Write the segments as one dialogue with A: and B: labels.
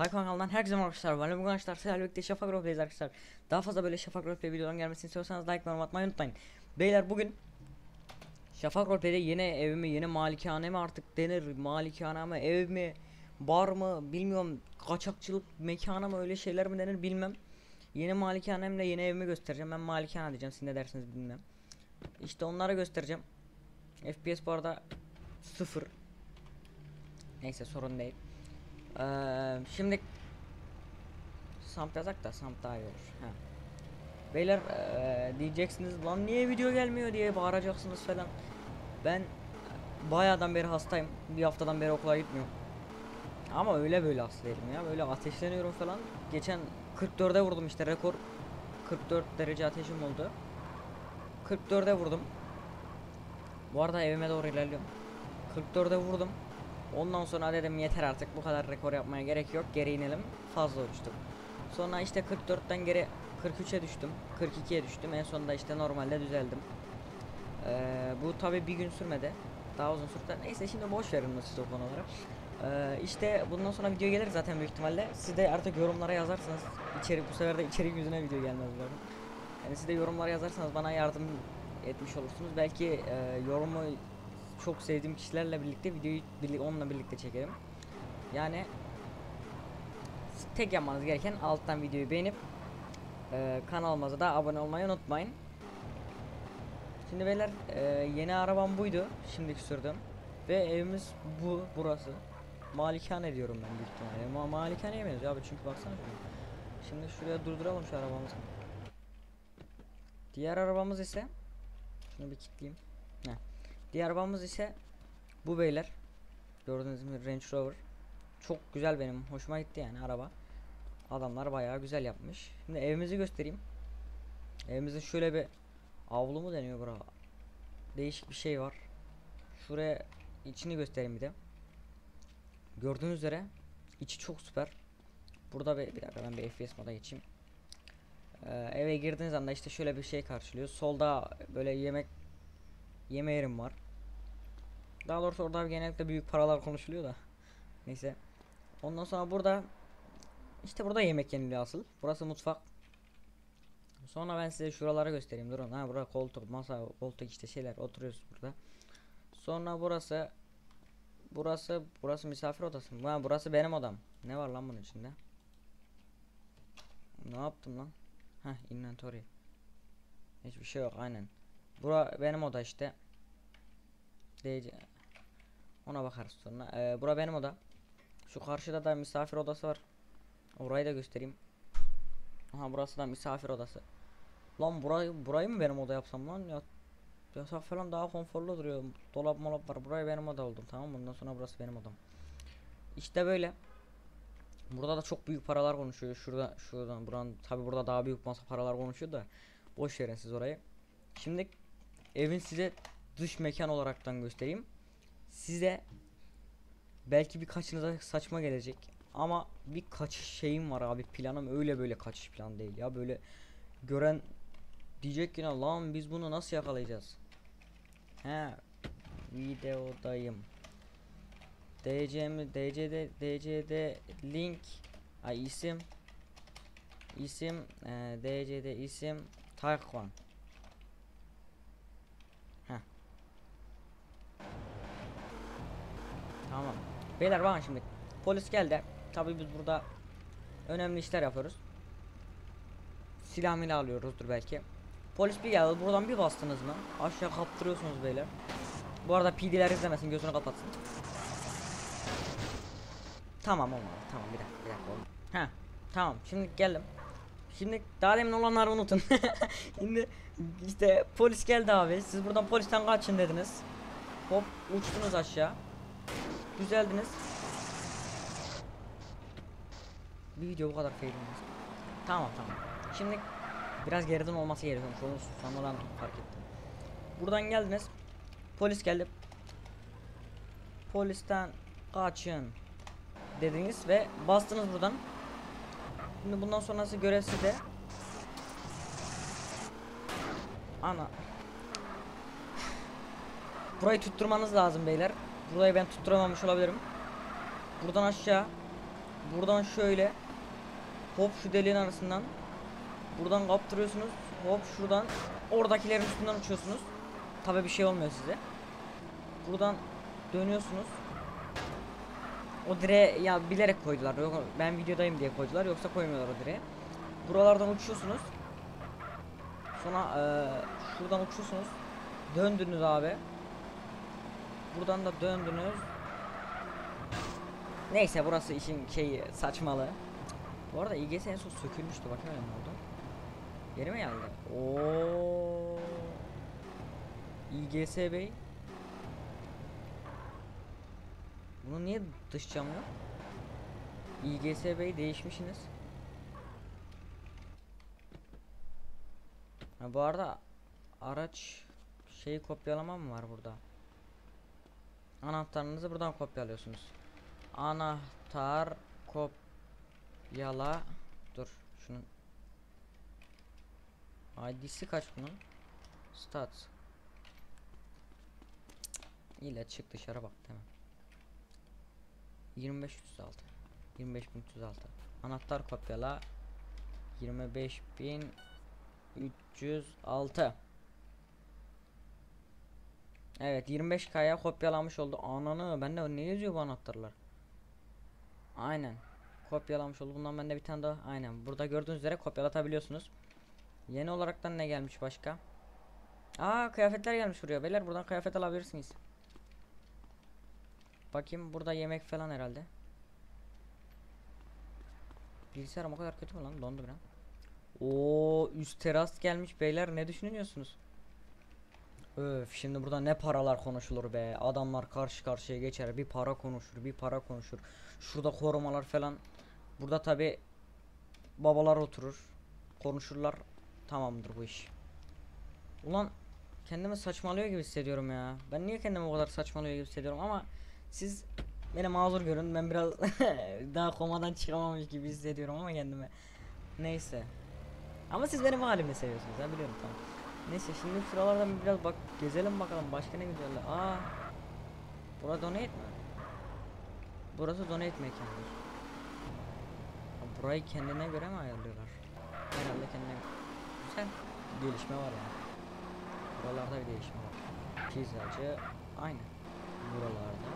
A: Tayfan kanalından herkese arkadaşlar. Ben bugün arkadaşlar sizlerle birlikte Şafak Roleplay'deyiz arkadaşlar. Daha fazla böyle Şafak Roleplay videoların gelmesini istiyorsanız like ve atmayı unutmayın. Beyler bugün Şafak Roleplay'de yeni evimi, yeni malikane mi artık denir, malikane mi, ev mi, bar mı bilmiyorum, kaçakçılık mekanı mı öyle şeyler mi denir bilmem. Yeni malikanemle yeni evimi göstereceğim. Ben malikane diyeceğim, siz ne dersiniz bilmem. İşte onları göstereceğim. FPS bu arada sıfır. Neyse sorun değil. Ee, şimdi Samp yazak da Samp daha iyi olur. Ha. Beyler ee, diyeceksiniz lan niye video gelmiyor diye bağıracaksınız falan. Ben bayağıdan beri hastayım. Bir haftadan beri okula gitmiyorum. Ama öyle böyle hasta değilim ya. Böyle ateşleniyorum falan. Geçen 44'e vurdum işte rekor 44 derece ateşim oldu. 44'e vurdum. Bu arada evime doğru ilerliyorum. 44'e vurdum. Ondan sonra dedim yeter artık bu kadar rekor yapmaya gerek yok. Geri inelim. Fazla uçtum. Sonra işte 44'ten geri 43'e düştüm. 42'ye düştüm. En sonunda işte normalde düzeldim. Ee, bu tabi bir gün sürmedi. Daha uzun sürdü. Neyse şimdi boş verin siz o konuları. Ee, işte bundan sonra video gelir zaten büyük ihtimalle. Siz de artık yorumlara yazarsanız içerik bu sefer de içerik yüzüne video gelmez bu. Yani siz de yorumlara yazarsanız bana yardım etmiş olursunuz. Belki e, yorumu çok sevdiğim kişilerle birlikte videoyu onunla birlikte çekerim. Yani tek yapmanız gereken alttan videoyu beğenip e, kanalımıza da abone olmayı unutmayın. Şimdi beyler e, yeni arabam buydu. Şimdiki sürdüm. Ve evimiz bu burası. Malikane diyorum ben büyük ihtimalle. Ma malikaneye benziyor abi çünkü baksana şuna. Şimdi şuraya durduralım şu arabamızı. Diğer arabamız ise şunu bir kilitleyeyim. Heh. Diğer arabamız ise bu beyler. Gördüğünüz gibi Range Rover. Çok güzel benim. Hoşuma gitti yani araba. Adamlar bayağı güzel yapmış. Şimdi evimizi göstereyim. Evimizin şöyle bir avlu mu deniyor bura? Değişik bir şey var. Şuraya içini göstereyim bir de. Gördüğünüz üzere içi çok süper. Burada bir, bir dakika ben bir FPS moda geçeyim. Ee, eve girdiğiniz anda işte şöyle bir şey karşılıyor. Solda böyle yemek yeme yerim var. Daha doğrusu orada genellikle büyük paralar konuşuluyor da. Neyse. Ondan sonra burada işte burada yemek yeniliyor asıl. Burası mutfak. Sonra ben size şuraları göstereyim. Durun. Ha burada koltuk, masa, koltuk işte şeyler oturuyoruz burada. Sonra burası burası burası misafir odası mı? Ha burası benim odam. Ne var lan bunun içinde? Ne yaptım lan? Heh inventory. Hiçbir şey yok aynen. Bura benim oda işte. DC. Ona bakarız sonra. Ee, bura benim oda. Şu karşıda da misafir odası var. Orayı da göstereyim. Aha burası da misafir odası. Lan burayı burayı mı benim oda yapsam lan ya yatak falan daha konforlu duruyor. Dolap molap var. Burayı benim oda oldum tamam? Bundan sonra burası benim odam. İşte böyle. Burada da çok büyük paralar konuşuyor. Şurada şuradan buranın tabi burada daha büyük masa paralar konuşuyor da boş verin siz orayı. Şimdi evin size dış mekan olaraktan göstereyim. Size belki birkaçınıza saçma gelecek ama bir kaçış şeyim var abi planım öyle böyle kaçış plan değil ya böyle gören diyecek ki lan biz bunu nasıl yakalayacağız? He videodayım. DC mi DC'de DC'de link ay isim isim e, DC'de isim Taekwan Tamam. Beyler bakın şimdi. Polis geldi. Tabii biz burada önemli işler yapıyoruz. Silah milah alıyoruzdur belki. Polis bir geldi. Buradan bir bastınız mı? Aşağı kaptırıyorsunuz beyler. Bu arada PD'ler izlemesin. Gözünü kapatsın. Tamam olmadı. Tamam bir dakika bir dakika oldu. Ha tamam şimdi geldim. Şimdi daha demin olanları unutun. şimdi işte polis geldi abi. Siz buradan polisten kaçın dediniz. Hop uçtunuz aşağı. Düzeldiniz. Bir video bu kadar fail olmaz. Tamam tamam. Şimdi biraz geriden olması gerekiyor. Onu sonradan fark ettim. Buradan geldiniz. Polis geldi. Polisten kaçın dediniz ve bastınız buradan. Şimdi bundan sonrası görev size. Ana. Burayı tutturmanız lazım beyler. Burayı ben tutturamamış olabilirim. Buradan aşağı buradan şöyle hop şu deliğin arasından buradan kaptırıyorsunuz hop şuradan oradakilerin üstünden uçuyorsunuz. Tabi bir şey olmuyor size. Buradan dönüyorsunuz. O direğe ya bilerek koydular ben videodayım diye koydular yoksa koymuyorlar o direğe. Buralardan uçuyorsunuz. Sonra eee, şuradan uçuyorsunuz. Döndünüz abi buradan da döndünüz Neyse burası işin şeyi saçmalığı. Bu arada İGS en son sökülmüştü mi oldu? Geri mi geldi? Oo. İGS Bey. Bunun niye dış cam yok? İGS Bey değişmişsiniz. Ha, bu arada araç şeyi kopyalama mı var burada? Anahtarınızı buradan kopyalıyorsunuz. Anahtar kopyala. Dur şunun. ID'si kaç bunun? Stats. İle çık dışarı bak tamam. 25306. 25306. Anahtar kopyala. 25306. Evet 25K'ya kopyalanmış oldu. Ananı bende ne yazıyor bu anahtarlar? Aynen. Kopyalamış oldu. Bundan bende bir tane daha. Aynen. Burada gördüğünüz üzere kopyalatabiliyorsunuz. Yeni olaraktan ne gelmiş başka? Aa kıyafetler gelmiş buraya. Beyler buradan kıyafet alabilirsiniz. Bakayım burada yemek falan herhalde. Bilgisayarım o kadar kötü mü lan? Dondu biraz. Oo üst teras gelmiş beyler ne düşünüyorsunuz? Öf şimdi burada ne paralar konuşulur be. Adamlar karşı karşıya geçer. Bir para konuşur, bir para konuşur. Şurada korumalar falan. Burada tabi babalar oturur. Konuşurlar. Tamamdır bu iş. Ulan kendimi saçmalıyor gibi hissediyorum ya. Ben niye kendimi o kadar saçmalıyor gibi hissediyorum ama siz beni mazur görün. Ben biraz daha komadan çıkamamış gibi hissediyorum ama kendime. Neyse. Ama siz benim halimi seviyorsunuz. Ben biliyorum tamam. Neyse şimdi şuralardan biraz bak gezelim bakalım başka ne güzeller. Aa. Bura donate mi? Burası donate mekanı. Burayı kendine göre mi ayarlıyorlar? Herhalde kendine Güzel gelişme var yani. Buralarda bir değişme var. Pizzacı aynı. Buralarda.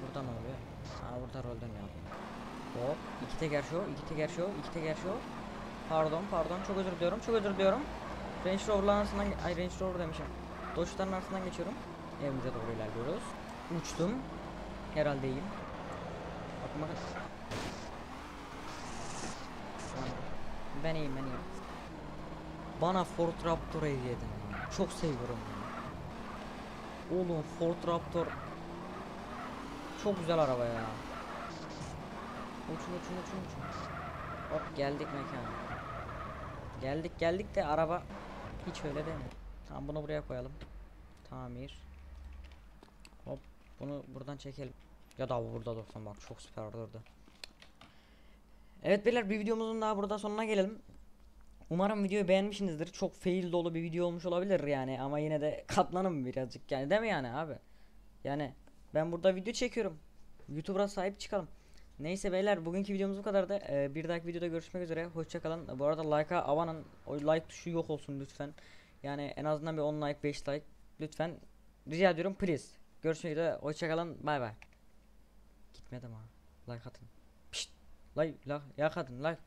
A: Burada ne oluyor? Aa burada rol dönüyor. Hop iki teker show, iki teker show, iki teker show. Pardon pardon çok özür diliyorum çok özür diliyorum. Range Rover'ların arasından ay Range Rover demişim. Dodge'ların arasından geçiyorum. Evimize doğru ilerliyoruz. Uçtum. Herhalde iyiyim. Bakın bakın. Ben iyiyim ben iyiyim. Bana Ford Raptor hediye edin. Çok seviyorum. Oğlum Ford Raptor çok güzel araba ya. Uçun uçun uçun uçun. Hop geldik mekana. Geldik geldik de araba hiç öyle mi? Tamam bunu buraya koyalım. Tamir. Hop bunu buradan çekelim. Ya da bu burada dursun bak çok süper durdu. Evet beyler bir videomuzun daha burada sonuna gelelim. Umarım videoyu beğenmişsinizdir. Çok fail dolu bir video olmuş olabilir yani ama yine de katlanın birazcık yani değil mi yani abi? Yani ben burada video çekiyorum. YouTube'a sahip çıkalım. Neyse beyler bugünkü videomuz bu kadardı. Ee, bir dahaki videoda görüşmek üzere. Hoşçakalın. Bu arada like'a abanın. O like tuşu yok olsun lütfen. Yani en azından bir 10 like 5 like lütfen. Rica ediyorum please. Görüşmek üzere. Hoşçakalın. Bay bay. Gitmedim ha. Like atın. Pişt. Like, like, ya kadın like.